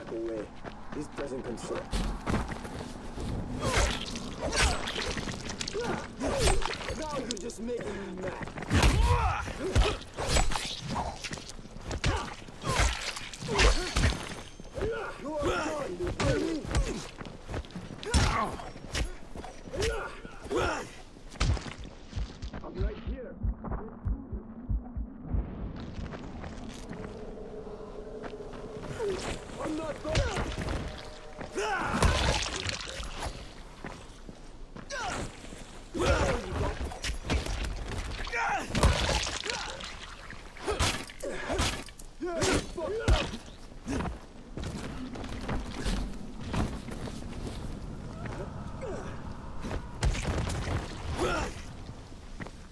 Back away. This doesn't concern. Now you're just making me mad. You are done, you hear me? I'm right here. I'm not going.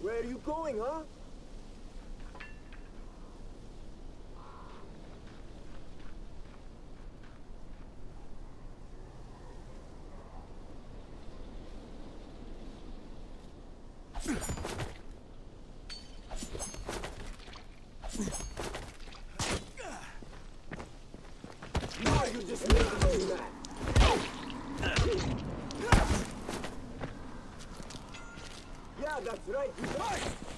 Where are you going, huh? Now you're just. Yeah. Right.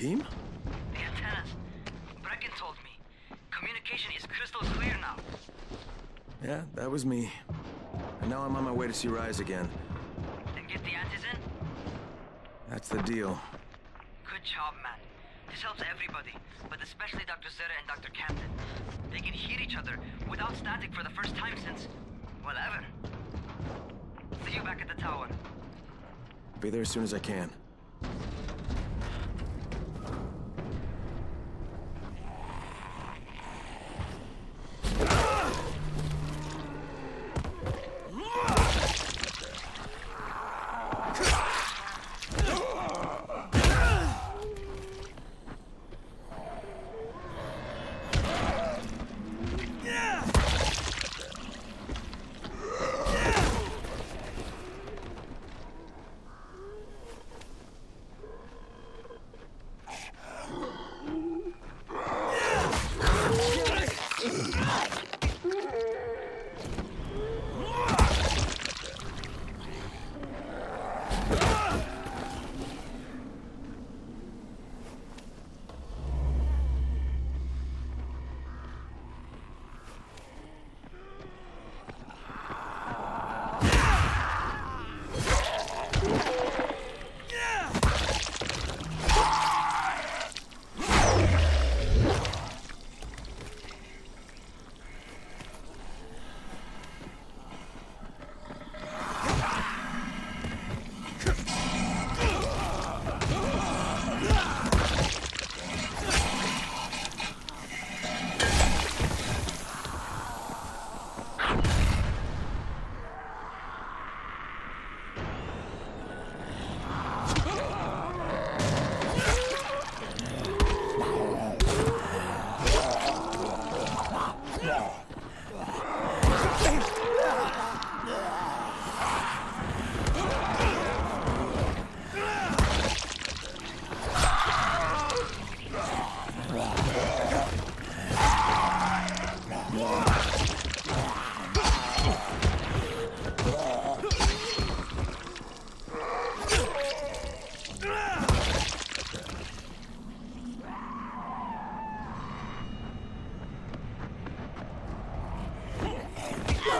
Rahim? The antennas. Brecken told me. Communication is crystal clear now. Yeah, that was me. And now I'm on my way to see Rais again. Then get the antis in? That's the deal. Good job, man. This helps everybody, but especially Dr. Zere and Dr. Camden. They can hear each other without static for the first time since, well, ever. See you back at the tower. Be there as soon as I can.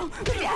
快点